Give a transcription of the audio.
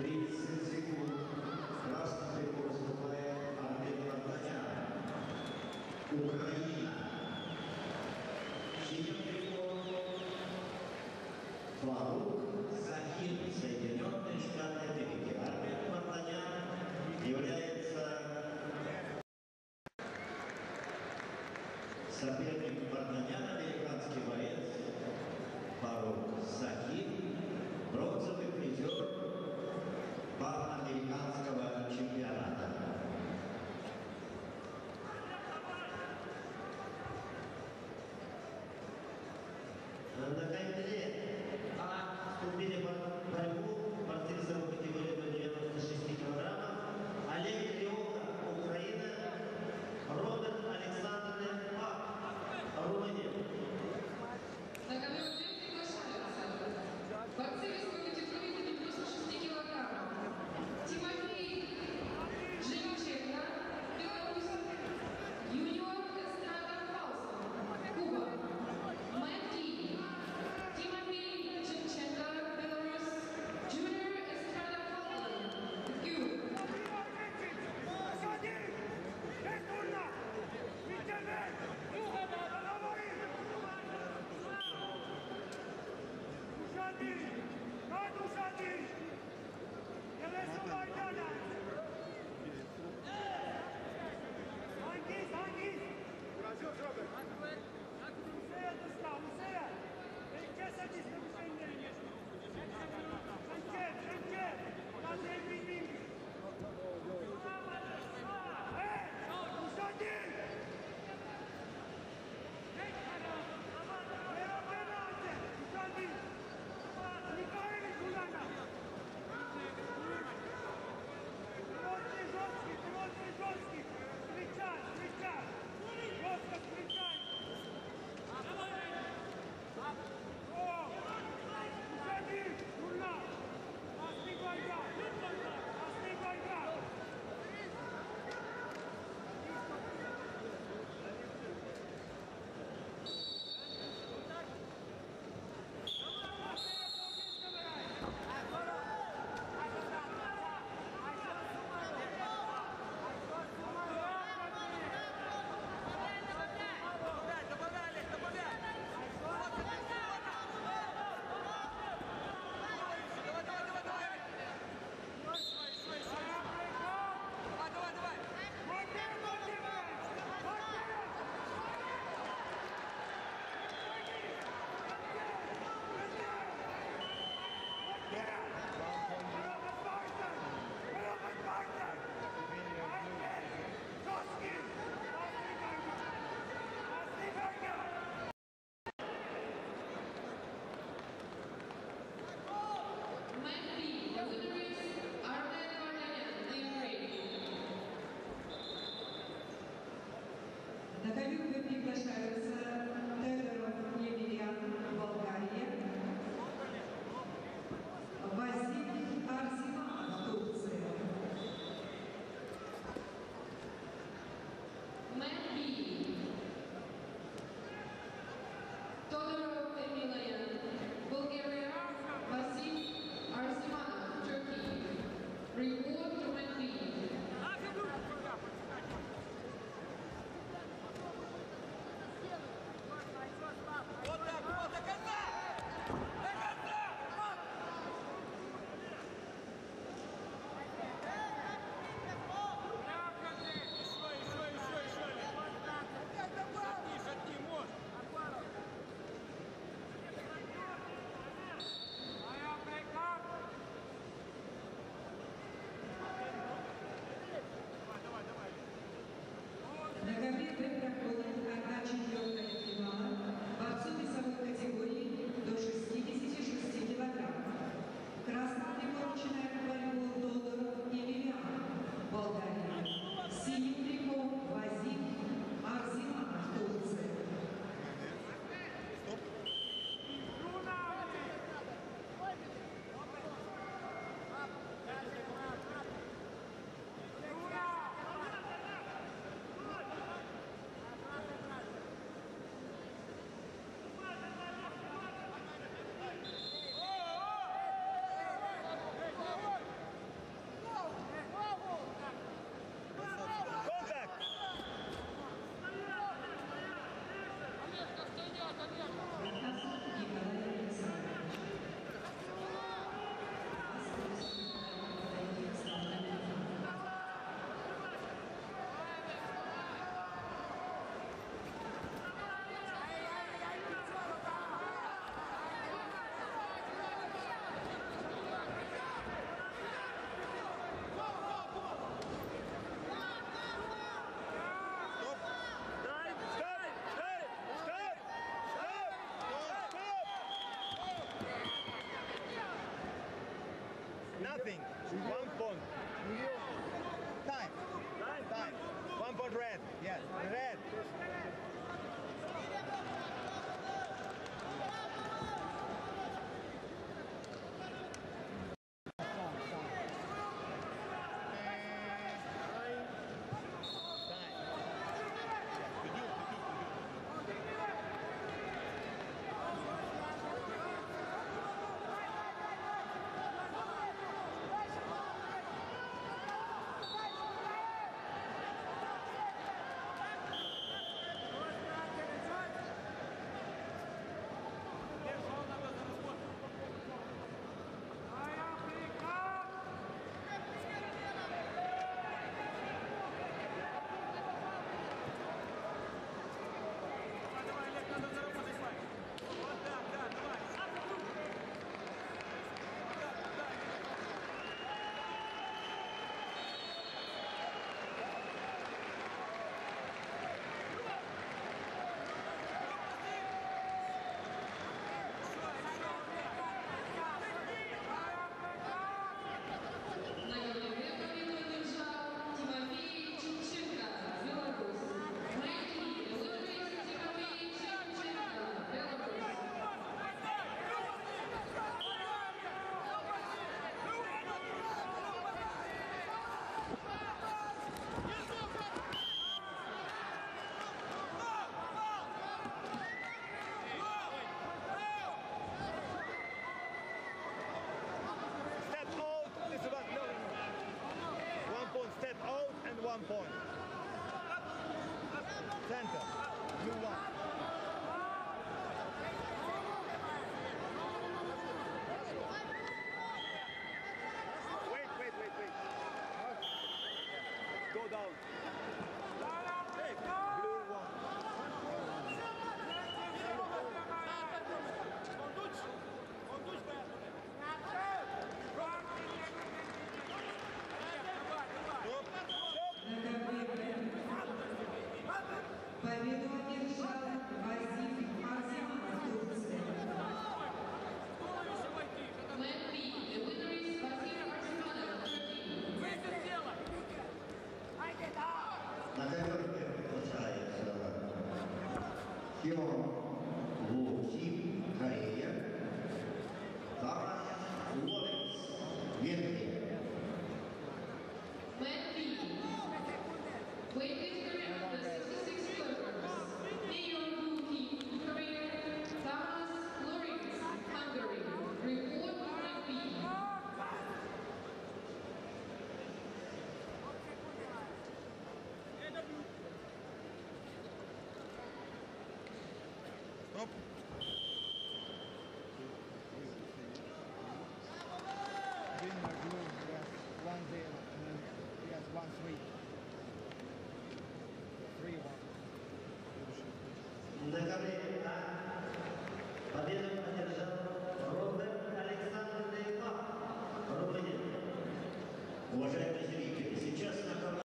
30 секунд. Красный трикол выступает Артем Вартанян. Украина. Фарук Захин, Соединенные Штаты Америки. Артем Вартанян является соперник Вартаняна, американский боец Фарук Захин, бронзовый Muzeja dostał, muzeja! Kesa ci z tym urzędem! thing. One point. Center. You one.